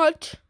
halt